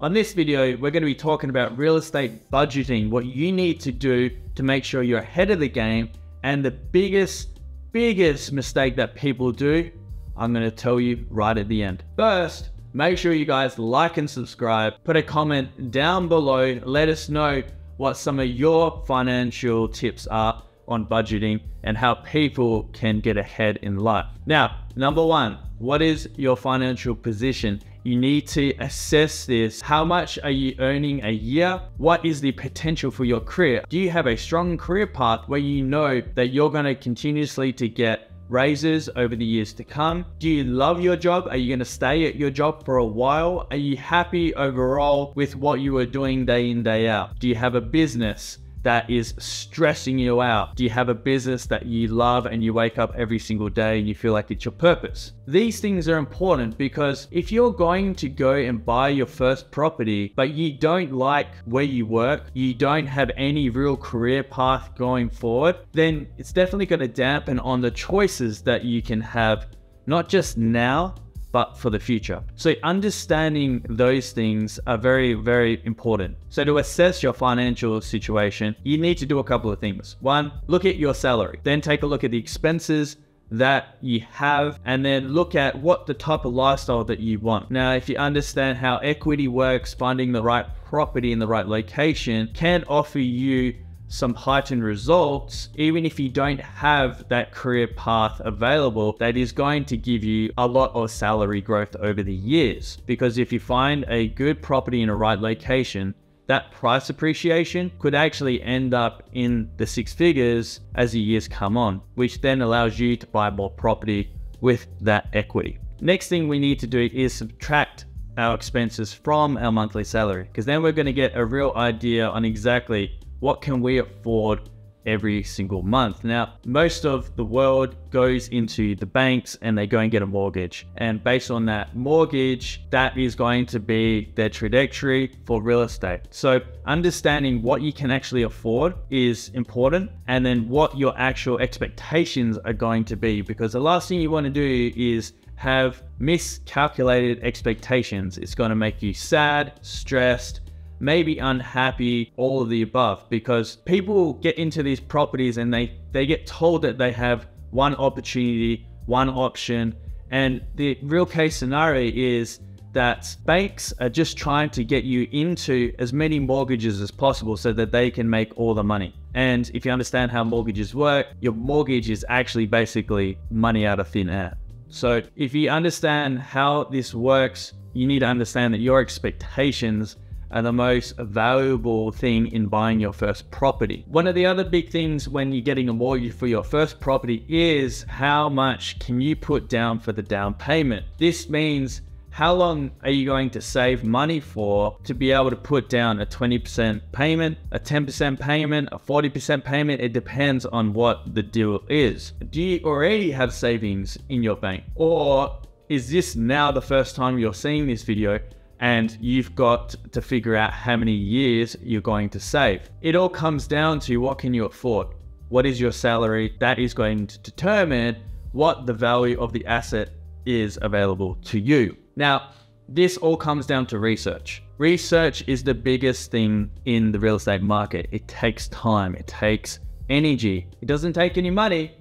On this video, we're going to be talking about real estate budgeting, what you need to do to make sure you're ahead of the game, and the biggest, biggest mistake that people do, I'm going to tell you right at the end. First, make sure you guys like and subscribe, put a comment down below, let us know what some of your financial tips are on budgeting and how people can get ahead in life. Now, number one, what is your financial position? You need to assess this. How much are you earning a year? What is the potential for your career? Do you have a strong career path where you know that you're going to continuously to get raises over the years to come? Do you love your job? Are you going to stay at your job for a while? Are you happy overall with what you are doing day in, day out? Do you have a business? That is stressing you out? Do you have a business that you love and you wake up every single day and you feel like it's your purpose? These things are important because if you're going to go and buy your first property, but you don't like where you work, you don't have any real career path going forward, then it's definitely going to dampen on the choices that you can have, not just now, but for the future. So understanding those things are very, very important. So to assess your financial situation, you need to do a couple of things. One, look at your salary, then take a look at the expenses that you have and then look at what the type of lifestyle that you want. Now, if you understand how equity works, finding the right property in the right location can offer you some heightened results, even if you don't have that career path available, that is going to give you a lot of salary growth over the years. Because if you find a good property in a right location, that price appreciation could actually end up in the six figures as the years come on, which then allows you to buy more property with that equity. Next thing we need to do is subtract our expenses from our monthly salary, because then we're going to get a real idea on exactly what can we afford every single month. Now, most of the world goes into the banks and they go and get a mortgage. And based on that mortgage, that is going to be their trajectory for real estate. So, understanding what you can actually afford is important, and then what your actual expectations are going to be. Because the last thing you want to do is have miscalculated expectations. It's going to make you sad, stressed, maybe unhappy, all of the above, because people get into these properties and they, they get told that they have one opportunity, one option. And the real case scenario is that banks are just trying to get you into as many mortgages as possible so that they can make all the money. And if you understand how mortgages work, your mortgage is actually basically money out of thin air. So if you understand how this works, you need to understand that your expectations are the most valuable thing in buying your first property. One of the other big things when you're getting a mortgage for your first property is how much can you put down for the down payment. This means how long are you going to save money for to be able to put down a 20% payment, a 10% payment, a 40% payment? It depends on what the deal is. Do you already have savings in your bank? Or is this now the first time you're seeing this video and you've got to figure out how many years you're going to save. It all comes down to what can you afford? What is your salary? That is going to determine what the value of the asset is available to you. Now, this all comes down to research. Research is the biggest thing in the real estate market. It takes time, it takes energy. It doesn't take any money,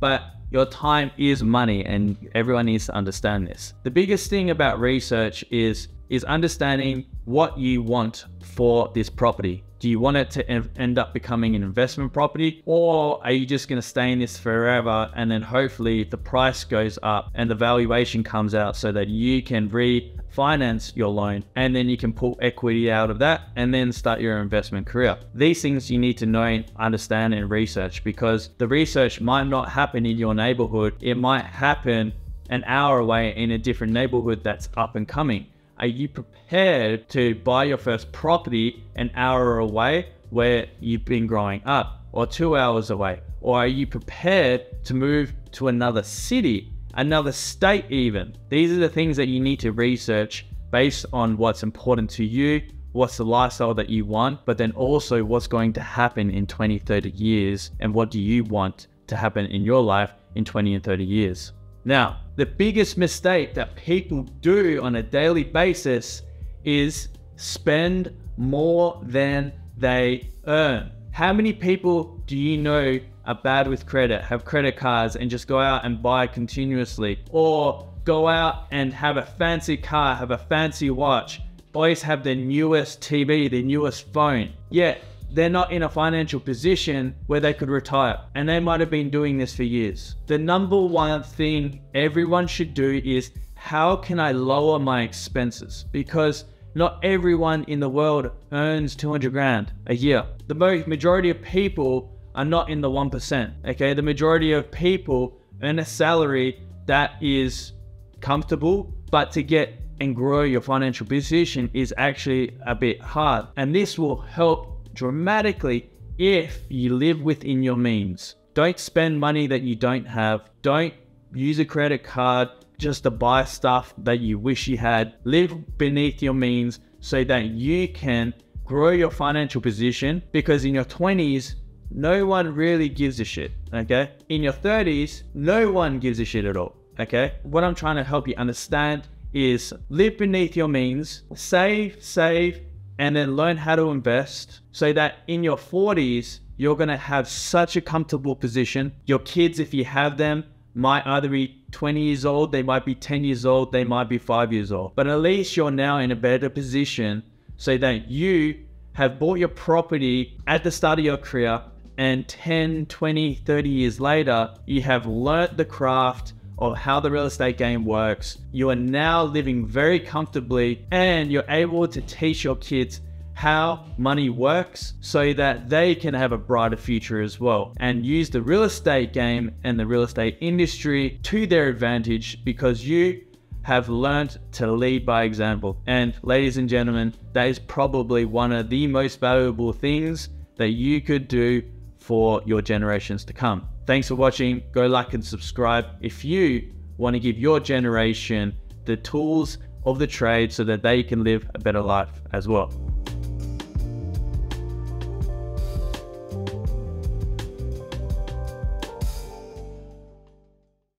but your time is money and everyone needs to understand this. The biggest thing about research is is understanding what you want for this property. Do you want it to end up becoming an investment property or are you just going to stay in this forever and then hopefully the price goes up and the valuation comes out so that you can refinance your loan and then you can pull equity out of that and then start your investment career. These things you need to know, understand and research because the research might not happen in your neighborhood. It might happen an hour away in a different neighborhood that's up and coming. Are you prepared to buy your first property an hour away where you've been growing up or two hours away? Or are you prepared to move to another city, another state even? These are the things that you need to research based on what's important to you, what's the lifestyle that you want, but then also what's going to happen in 20, 30 years and what do you want to happen in your life in 20 and 30 years. Now, the biggest mistake that people do on a daily basis is spend more than they earn. How many people do you know are bad with credit, have credit cards, and just go out and buy continuously? Or go out and have a fancy car, have a fancy watch, always have the newest TV, the newest phone. Yet they're not in a financial position where they could retire. And they might have been doing this for years. The number one thing everyone should do is how can I lower my expenses? Because not everyone in the world earns 200 grand a year. The majority of people are not in the 1%. Okay. The majority of people earn a salary that is comfortable, but to get and grow your financial position is actually a bit hard. And this will help dramatically if you live within your means. Don't spend money that you don't have. Don't use a credit card just to buy stuff that you wish you had. Live beneath your means so that you can grow your financial position because in your 20s, no one really gives a shit. Okay. In your 30s, no one gives a shit at all. Okay. What I'm trying to help you understand is live beneath your means, save, save, and then learn how to invest so that in your 40s, you're going to have such a comfortable position. Your kids, if you have them, might either be 20 years old, they might be 10 years old, they might be five years old. But at least you're now in a better position so that you have bought your property at the start of your career and 10, 20, 30 years later, you have learnt the craft of how the real estate game works. You are now living very comfortably and you're able to teach your kids how money works so that they can have a brighter future as well and use the real estate game and the real estate industry to their advantage because you have learned to lead by example. And ladies and gentlemen, that is probably one of the most valuable things that you could do for your generations to come. Thanks for watching. Go like and subscribe if you want to give your generation the tools of the trade so that they can live a better life as well.